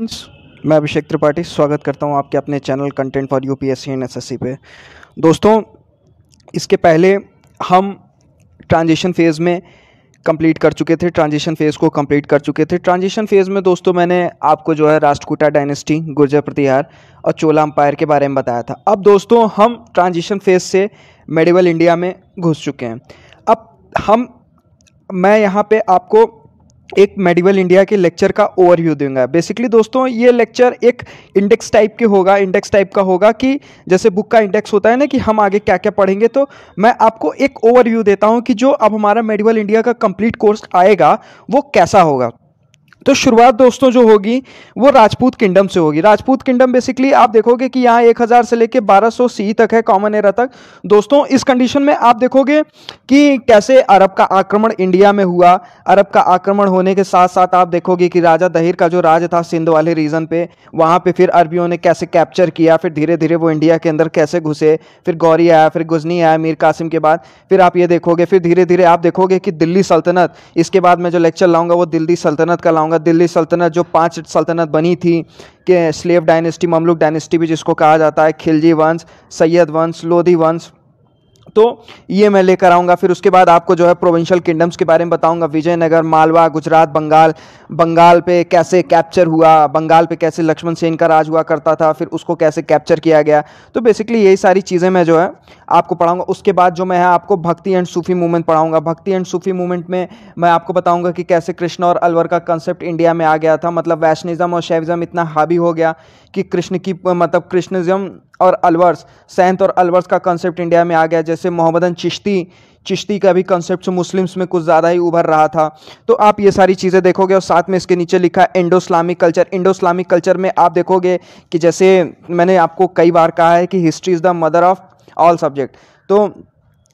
मैं अभिषेक त्रिपाठी, स्वागत करता हूँ आपके अपने channel content for UPSC and SSC पे। दोस्तों, इसके पहले हम ट्रांजिशन फ़ेज़ में कंप्लीट कर चुके थे ट्रांजिशन फ़ेज़ को कंप्लीट कर चुके थे। ट्रांजिशन फ़ेज़ में दोस्तों, मैंने आपको जो है राष्ट्रकूटा डायनेस्टी गुर्जर प्रतिहार और चोला अम्पायर के बारे में बताया था। अब दोस्तों, हम ट्रांजिशन फ़ेज़ से मेडिवल इंडिया में घुस चुके हैं। अब हम, मैं यहाँ पे आपको एक मेडिवल इंडिया के लेक्चर का ओवरव्यू दूँगा। बेसिकली दोस्तों, ये लेक्चर एक इंडेक्स टाइप के होगा इंडेक्स टाइप का होगा कि जैसे बुक का इंडेक्स होता है ना कि हम आगे क्या क्या पढ़ेंगे तो मैं आपको एक ओवरव्यू देता हूँ कि जो अब हमारा मेडिवल इंडिया का कंप्लीट कोर्स आएगा, वो कैसा होगा। तो शुरुआत दोस्तों जो होगी, वो राजपूत किंगडम से होगी। राजपूत किंगडम बेसिकली आप देखोगे कि यहाँ 1000 से लेके 1200 सी तक है कॉमन एरा तक। दोस्तों, इस कंडीशन में आप देखोगे कि कैसे अरब का आक्रमण इंडिया में हुआ। अरब का आक्रमण होने के साथ साथ आप देखोगे कि राजा दहिर का जो राज था सिंध वाले रीजन पे, वहाँ पे फिर अरबियों ने कैसे कैप्चर किया, फिर धीरे धीरे वो इंडिया के अंदर कैसे घुसे, फिर गौरी आया, फिर गुजनी आया, मीर कासिम के बाद। फिर आप ये देखोगे, फिर धीरे धीरे आप देखोगे कि दिल्ली सल्तनत, इसके बाद मैं जो लेक्चर लाऊँगा, वो दिल्ली सल्तनत का लाऊँगा। दिल्ली सल्तनत, जो पाँच सल्तनत बनी थी, के स्लेव डायनेस्टी, ममलुक डायनेस्टी भी जिसको कहा जाता है, खिलजी वंश, सैयद वंश, लोधी वंश तो ये मैं लेकर आऊँगा। फिर उसके बाद आपको जो है प्रोविंशियल किंगडम्स के बारे में बताऊँगा। विजयनगर, मालवा, गुजरात, बंगाल बंगाल पे कैसे कैप्चर हुआ, बंगाल पे कैसे लक्ष्मण सेन का राज हुआ करता था, फिर उसको कैसे कैप्चर किया गया। तो बेसिकली यही सारी चीज़ें मैं जो है आपको पढ़ाऊँगा। उसके बाद जो मैं आपको भक्ति एंड सूफी मूवमेंट पढ़ाऊँगा। भक्ति एंड सूफी मूवमेंट में मैं आपको बताऊँगा कि कैसे कृष्ण और अलवर का कंसेप्ट इंडिया में आ गया था। मतलब वैष्णिज़म और शैविज़म इतना हावी हो गया कि कृष्ण की मतलब कृष्णिज्म और अलवर्स, सैंत और अलवर्स का कंसेप्ट इंडिया में आ गया। जैसे मोहम्मदन चिश्ती चिश्ती का भी कंसेप्ट मुस्लिम्स में कुछ ज़्यादा ही उभर रहा था। तो आप ये सारी चीज़ें देखोगे और साथ में इसके नीचे लिखा Indo Islamic culture Indo Islamic culture में आप देखोगे कि जैसे मैंने आपको कई बार कहा है कि history is the mother of all subject तो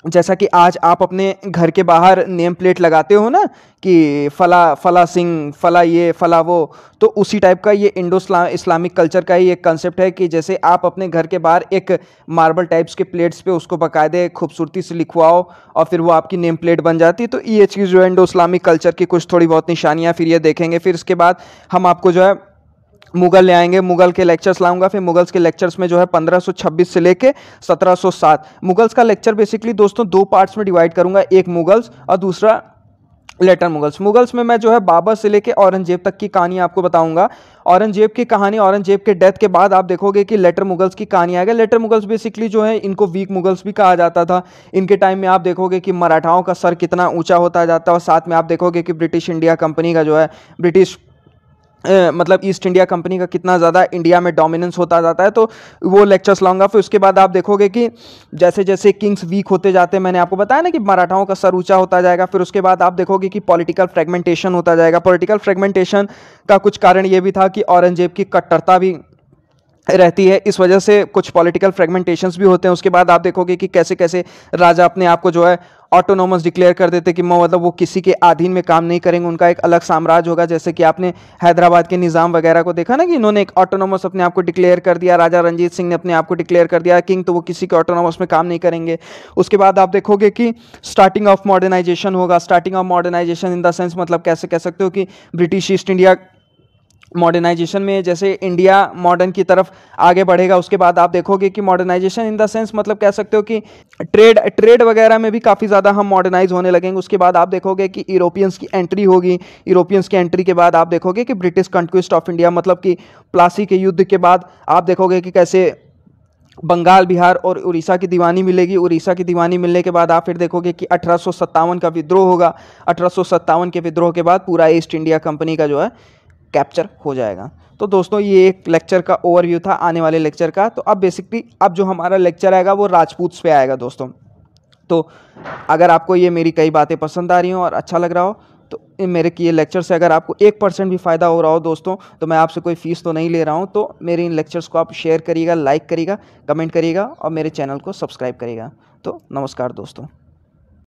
जैसा कि आज आप अपने घर के बाहर नेम प्लेट लगाते हो ना कि फला फला सिंह, फला ये, फला वो तो उसी टाइप का ये इंडो इस्लामिक कल्चर का ही एक कंसेप्ट है कि जैसे आप अपने घर के बाहर एक मार्बल टाइप्स के प्लेट्स पे उसको बाकायदे खूबसूरती से लिखवाओ और फिर वो आपकी नेम प्लेट बन जाती है तो ये चीज़ जो है इंडो इस्लामिक कल्चर की कुछ थोड़ी बहुत निशानियाँ फिर ये देखेंगे। फिर इसके बाद हम आपको जो है मुगल ले आएँगे, मुगल के लेक्चर्स लाऊँगा, फिर मुगल्स के लेक्चर्स में जो है 1526 से लेके 1707 मुगल्स का लेक्चर बेसिकली दोस्तों दो पार्ट्स में डिवाइड करूँगा, एक मुगल्स और दूसरा लेटर मुगल्स। मुगल्स में मैं जो है बाबर से लेके औरंगज़ेब तक की कहानी आपको बताऊँगा। औरंगज़ेब की कहानी, औरंगज़ेब के डेथ के बाद आप देखोगे कि लेटर मुगल्स की कहानी आ गया लेटर मुगल्स बेसिकली जो है इनको वीक मुगल्स भी कहा जाता था। इनके टाइम में आप देखोगे कि मराठाओं का सर कितना ऊँचा होता जाता है और साथ में आप देखोगे कि ब्रिटिश इंडिया कंपनी का जो है ब्रिटिश मतलब ईस्ट इंडिया कंपनी का कितना ज़्यादा इंडिया में डोमिनेंस होता जाता है तो वो लेक्चर्स लाऊँगा। फिर उसके बाद आप देखोगे कि जैसे जैसे किंग्स वीक होते जाते हैं, मैंने आपको बताया ना कि मराठाओं का सर ऊँचा होता जाएगा। फिर उसके बाद आप देखोगे कि पॉलिटिकल फ्रेगमेंटेशन होता जाएगा। पॉलिटिकल फ्रेगमेंटेशन का कुछ कारण ये भी था कि औरंगज़ेब की कट्टरता भी रहती है। इस वजह से कुछ पॉलिटिकल फ्रेगमेंटेशंस भी होते हैं। उसके बाद आप देखोगे कि कैसे कैसे राजा अपने आप को जो है ऑटोनोमस डिक्लेयर कर देते कि मतलब वो किसी के अधीन में काम नहीं करेंगे। उनका एक अलग साम्राज्य होगा। जैसे कि आपने हैदराबाद के निज़ाम वगैरह को देखा ना कि इन्होंने एक ऑटोनोमस अपने आप को डिक्लेयर कर दिया। राजा रंजीत सिंह ने अपने आप को डिक्लेयर कर दिया किंग तो वो किसी के ऑटोनोमस में काम नहीं करेंगे। उसके बाद आप देखोगे कि स्टार्टिंग ऑफ़ मॉडर्नाइजेशन होगा। Starting of modernisation in the sense मतलब कैसे कह सकते हो कि ब्रिटिश ईस्ट इंडिया मॉडर्नाइजेशन में जैसे इंडिया मॉडर्न की तरफ़ आगे बढ़ेगा, उसके बाद आप देखोगे कि मॉडर्नाइजेशन इन द सेंस मतलब कह सकते हो कि ट्रेड ट्रेड वगैरह में भी काफ़ी ज़्यादा हम मॉडर्नाइज होने लगेंगे। उसके बाद आप देखोगे कि यूरोपियंस की एंट्री होगी। यूरोपियंस की एंट्री के बाद आप देखोगे कि ब्रिटिश कंक्विस्ट ऑफ़ इंडिया मतलब कि प्लासी के युद्ध के बाद आप देखोगे कि कैसे बंगाल, बिहार और उड़ीसा की दीवानी मिलेगी। उड़ीसा की दीवानी मिलने के बाद आप फिर देखोगे कि अठारह सौ सत्तावन का विद्रोह होगा। अठारह सौ सत्तावन के विद्रोह के बाद पूरा ईस्ट इंडिया कंपनी का जो है कैप्चर हो जाएगा। तो दोस्तों, ये एक लेक्चर का ओवरव्यू था, आने वाले लेक्चर का। तो अब बेसिकली अब जो हमारा लेक्चर आएगा, वो राजपूत पे आएगा दोस्तों। तो अगर आपको ये मेरी कई बातें पसंद आ रही हो और अच्छा लग रहा हो तो मेरे किए लेक्चर से अगर आपको एक परसेंट भी फ़ायदा हो रहा हो दोस्तों तो मैं आपसे कोई फ़ीस तो नहीं ले रहा हूँ। तो मेरे इन लेक्चर्स को आप शेयर करिएगा लाइक करिएगा कमेंट करिएगा और मेरे चैनल को सब्सक्राइब करिएगा। तो नमस्कार दोस्तों।